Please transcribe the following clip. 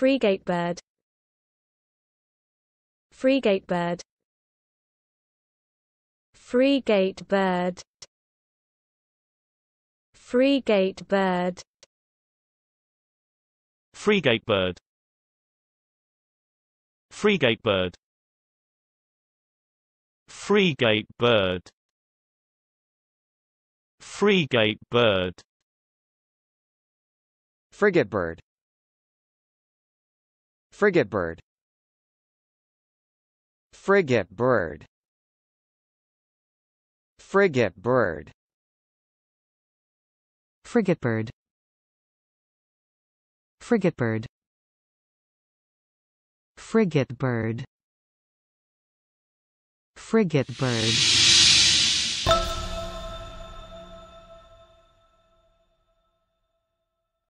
Frigate bird Frigate bird Frigate bird Frigate bird Frigate bird. Frigate bird. Frigate bird. Frigate bird. Frigate bird. Frigate bird. Frigate bird